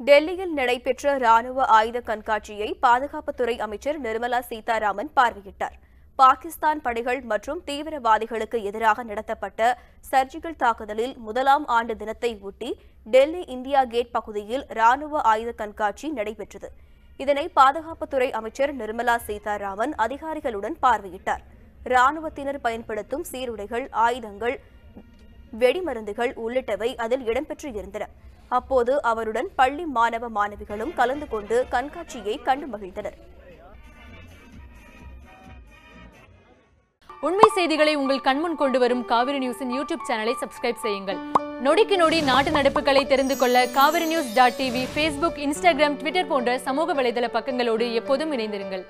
டெல்லியில் நடைபெற்ற ராணுவ ஆயுத கண்காட்சியை பாதுகாப்புத்துறை அமைச்சர் நிர்மலா சீதாராமன் பார்வையிட்டார். பாகிஸ்தான் படைகள் மற்றும் தீவிரவாதிகளுக்கு எதிராக நடத்தப்பட்ட சர்ஜிக்கல் தாக்குதலில் முதலாம் ஆண்டு தினத்தை ஒட்டி டெல்லி இந்தியா கேட் பகுதியில் ராணுவ ஆயுத கண்காட்சி நடைபெற்றது. இதனை பாதுகாப்புத்துறை அமைச்சர் நிர்மலா சீதாராமன் அதிகாரிகளுடன் பார்வையிட்டார். ராணுவத்தினர் பயன்படுத்தும் சீருடைகள் ஆயுதங்கள் வெடிமருந்துகள் உள்ளிட்டவை அதில் இடம்பெற்று இருந்தன அப்போது அவருடன் பள்ளி மாணவ மாணவிகளும் கலந்து கொண்டு கண்காட்சியை கண்டு மகிழ்ந்தனர். உண்மை செய்திகளை உங்கள் கண்முன் கொண்டு வரும் காவிரி நியூஸின் யூடியூப் சேனலை சப்ஸ்கிரைப் செய்யுங்கள். நொடிக்கு நொடி நாட்டு நடப்புகளை தெரிந்து கொள்ள Kaveri news dot TV Facebook Instagram Twitter போன்ற சமூக வலைதள பக்கங்களோடு எப்போதும் இணைந்திருங்கள்.